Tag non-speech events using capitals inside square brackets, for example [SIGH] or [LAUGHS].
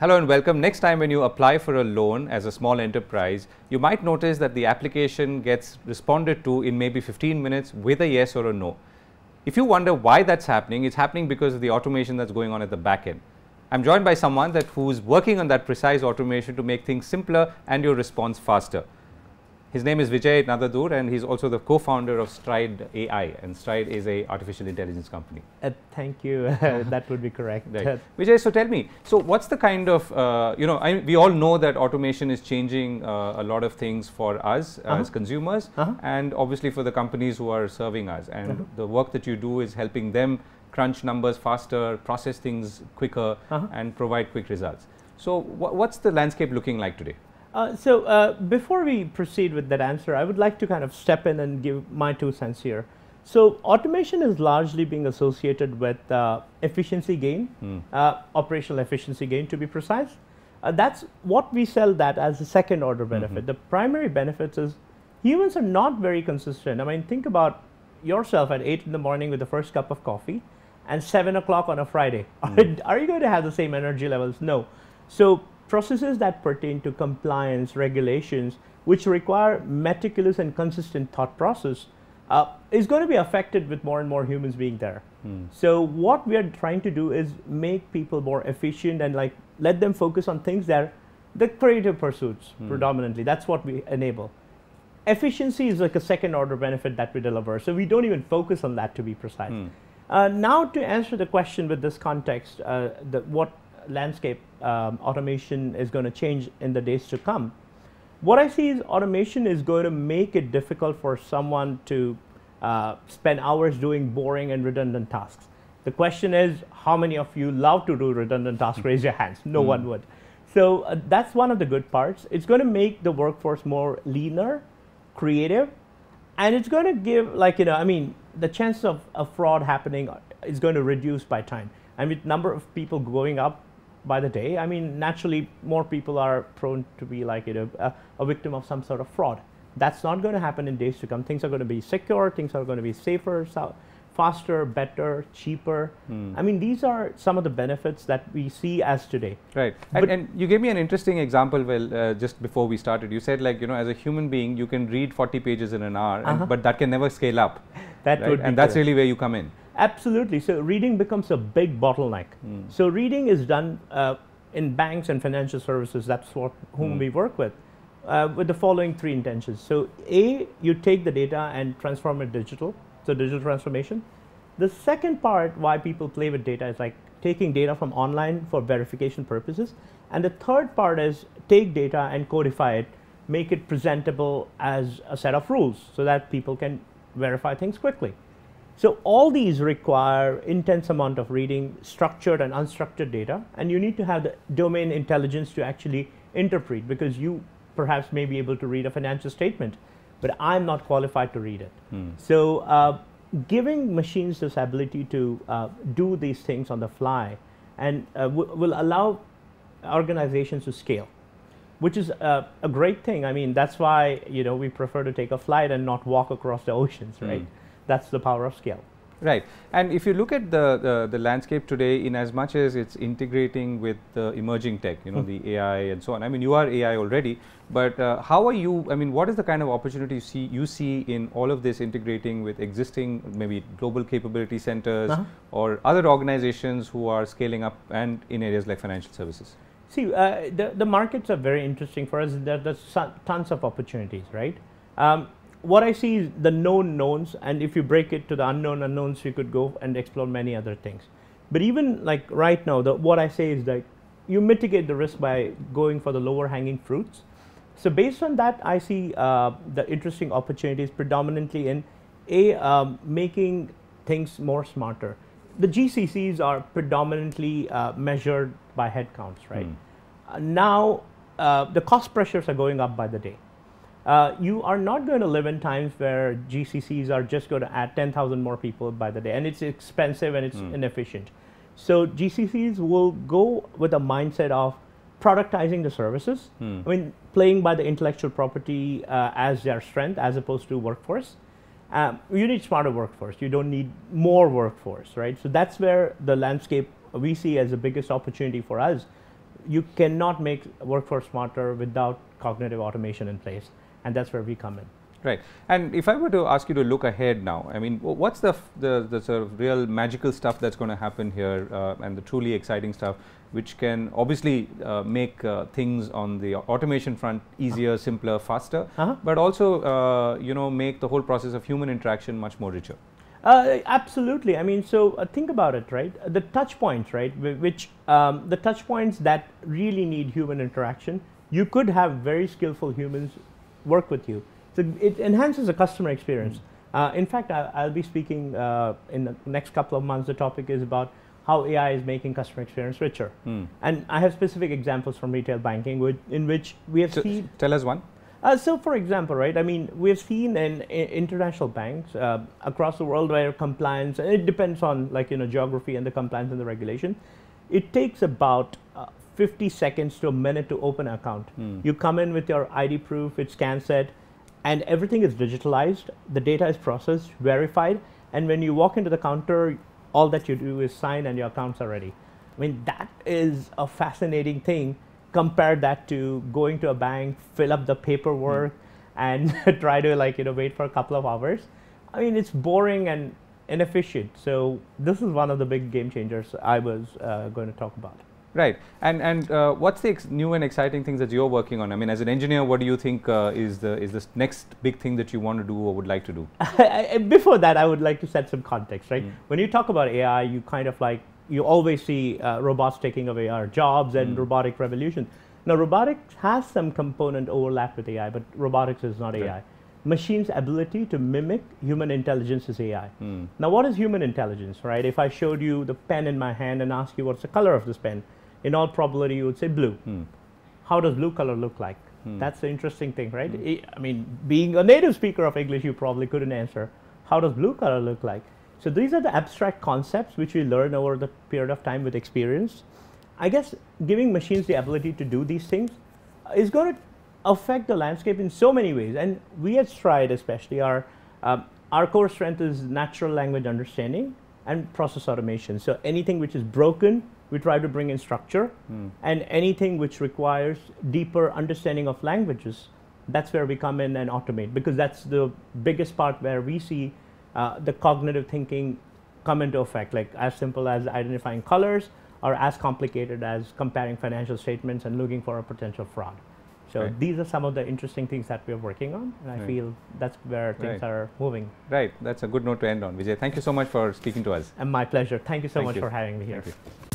Hello and welcome. Next time when you apply for a loan as a small enterprise, you might notice that the application gets responded to in maybe 15 minutes with a yes or a no. If you wonder why that's happening, it's happening because of the automation that's going on at the back end. I'm joined by someone that who's working on that precise automation to make things simpler and your response faster. His name is Vijay Nadadur and he's also the co-founder of Stride AI and Stride is a artificial intelligence company. Uh, thank you. [LAUGHS] that would be correct. Right. Vijay, so tell me, so what's the kind of, uh, you know, I, we all know that automation is changing uh, a lot of things for us -huh. as consumers -huh. and obviously for the companies who are serving us and -huh. the work that you do is helping them crunch numbers faster, process things quicker uh-huh. and provide quick results. So wh what's the landscape looking like today? Uh, so uh, before we proceed with that answer, I would like to kind of step in and give my two cents here. So automation is largely being associated with uh, efficiency gain, mm. operational efficiency gain to be precise. Uh, that's what we sell that as a second order mm-hmm. benefit. Mm -hmm. The primary benefits is humans are not very consistent. I mean, think about yourself at 8 in the morning with the first cup of coffee and 7 o'clock on a Friday. [LAUGHS] Mm. Are, are you going to have the same energy levels? No. So processes that pertain to compliance, regulations, which require meticulous and consistent thought process, uh, is going to be affected with more and more humans being there. Hmm. So what we are trying to do is make people more efficient and like let them focus on things that the creative pursuits hmm. predominantly. That's what we enable. Efficiency is like a second order benefit that we deliver. So we don't even focus on that to be precise. Hmm. Uh, now to answer the question with this context, uh, the, what landscape um, automation is going to change in the days to come. What I see is automation is going to make it difficult for someone to uh, spend hours doing boring and redundant tasks. The question is, how many of you love to do redundant tasks? Raise your hands. No mm. one would. So uh, that's one of the good parts. It's going to make the workforce more leaner, creative, and it's going to give, like, you know, I mean, the chance of a fraud happening is going to reduce by time. And with number of people going up by the day, I mean, naturally, more people are prone to be like you know, a, a victim of some sort of fraud. That's not going to happen in days to come. Things are going to be secure, things are going to be safer, so faster, better, cheaper. Hmm. I mean, these are some of the benefits that we see as today. Right. And, and you gave me an interesting example, well, uh, just before we started. You said, like, you know, as a human being, you can read 40 pages in an hour, uh -huh. and, but that can never scale up. That right? would And that's really where you come in. Absolutely. So reading becomes a big bottleneck. Mm. So reading is done uh, in banks and financial services. That's what whom mm. we work with. Uh, with the following three intentions. So A, you take the data and transform it digital. So digital transformation. The second part why people play with data is like taking data from online for verification purposes. And the third part is take data and codify it, make it presentable as a set of rules so that people can verify things quickly. So all these require intense amount of reading, structured and unstructured data, and you need to have the domain intelligence to actually interpret because you perhaps may be able to read a financial statement, but I'm not qualified to read it. Hmm. So uh, giving machines this ability to uh, do these things on the fly and uh, will allow organizations to scale which is uh, a great thing. I mean, that's why you know we prefer to take a flight and not walk across the [LAUGHS] oceans, right? Mm. That's the power of scale. Right. And if you look at the, the, the, landscape today, in as much as it's integrating with the emerging tech, you know, mm. the AI and so on. I mean, you are AI already, but uh, how are you, I mean, what is the kind of opportunity you see, you see in all of this integrating with existing maybe global capability centers uh -huh. or other organizations who are scaling up and in areas like financial services? See, uh, the, the markets are very interesting for us. There, there's tons of opportunities, right? Um, what I see is the known knowns, and if you break it to the unknown unknowns, you could go and explore many other things. But even like right now, the, what I say is that you mitigate the risk by going for the lower hanging fruits. So based on that, I see uh, the interesting opportunities predominantly in a um, making things more smarter. The GCCs are predominantly uh, measured by headcounts, right? Mm. Uh, now uh, the cost pressures are going up by the day. Uh, you are not going to live in times where GCCs are just going to add 10,000 more people by the day, and it's expensive and it's mm. inefficient. So GCCs will go with a mindset of productizing the services. Mm. I mean, playing by the intellectual property uh, as their strength as opposed to workforce. Um, you need smarter workforce. You don't need more workforce, right? So that's where the landscape we see as the biggest opportunity for us you cannot make workforce smarter without cognitive automation in place, and that's where we come in. Right. And if I were to ask you to look ahead now, I mean, what's the, the, the, sort of real magical stuff that's going to happen here uh, and the truly exciting stuff which can obviously uh, make uh, things on the automation front easier, simpler, faster, Uh-huh. but also, uh, you know, make the whole process of human interaction much more richer. Uh, absolutely. I mean, so uh, think about it, right? The touch points, right? Which um, the touch points that really need human interaction, you could have very skillful humans work with you. So it enhances the customer experience. Uh, in fact, I, I'll be speaking uh, in the next couple of months. The topic is about how AI is making customer experience richer. Hmm. And I have specific examples from retail banking with, in which we have So, seen tell us one. uh, so, for example, right, I mean, we've seen in, i international banks uh, across the world where compliance, and it depends on like, you know, geography and the compliance and the regulation, it takes about 50 seconds to a minute to open an account. Hmm. You come in with your ID proof, it's scans it, and everything is digitalized. The data is processed, verified, and when you walk into the counter, all that you do is sign and your accounts are ready. I mean, that is a fascinating thing. Compare that to going to a bank, fill up the paperwork, and [LAUGHS] try to like you know wait for a couple of hours. I mean, it's boring and inefficient. So this is one of the big game changers I was uh, going to talk about. Right. And and uh, what's the ex- new and exciting things that you're working on? I mean, as an engineer, what do you think uh, is the is the next big thing that you want to do or would like to do? [LAUGHS] Before that, I would like to set some context, right? Mm. When you talk about AI, you kind of like you always see uh, robots taking away our jobs and Mm. robotic revolution. Now, robotics has some component overlap with AI, but robotics is not Right. AI. Machine's ability to mimic human intelligence is AI. Hmm. Now, what is human intelligence, right? If I showed you the pen in my hand and asked you what's the color of this pen, in all probability you would say blue. Hmm. How does blue color look like? Hmm. That's the interesting thing, right? I- I mean, being a native speaker of English, you probably couldn't answer. How does blue color look like? So these are the abstract concepts which we learn over the period of time with experience. I guess giving machines the ability to do these things is going to affect the landscape in so many ways. And we at Stride, especially, our um, our core strength is natural language understanding and process automation. So anything which is broken, we try to bring in structure, Hmm. and anything which requires deeper understanding of languages, that's where we come in and automate because that's the biggest part where we see uh, the cognitive thinking come into effect, like as simple as identifying colors or as complicated as comparing financial statements and looking for a potential fraud. So Right. these are some of the interesting things that we're working on, and I feel that's where things Right. are moving. Right. That's a good note to end on. Vijay, thank you so much for speaking to us. And my pleasure. Thank you so Thank much you. for having me here. Thank you.